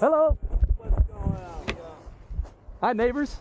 Hello. What's going on? Hi, neighbors.